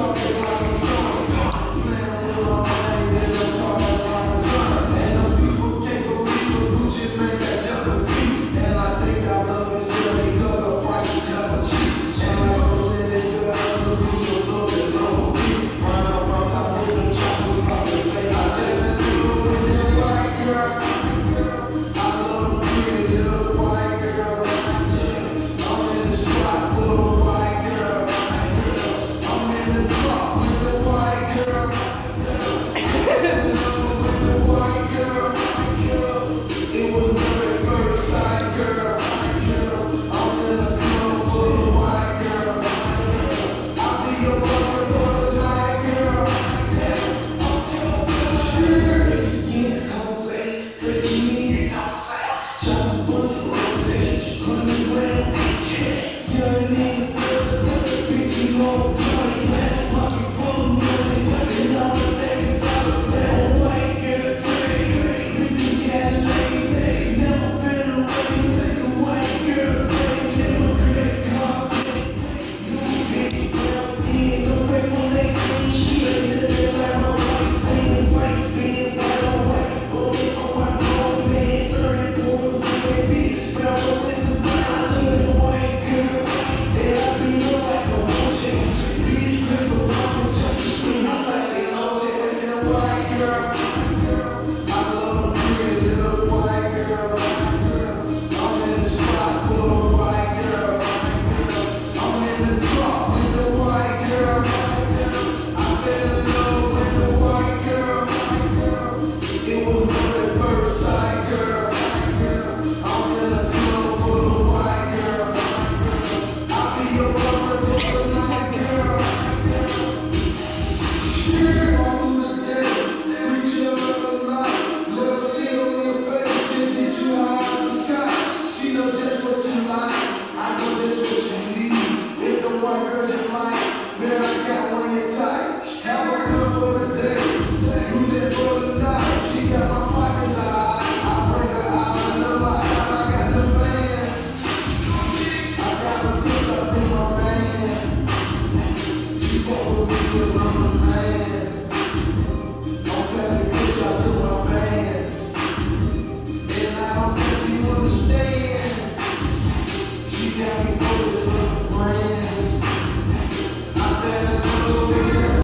Senhor. Lord.